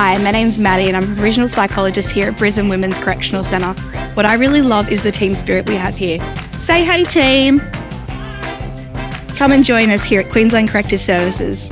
Hi, my name's Maddie and I'm a regional psychologist here at Brisbane Women's Correctional Centre. What I really love is the team spirit we have here. Say hey, team! Come and join us here at Queensland Corrective Services.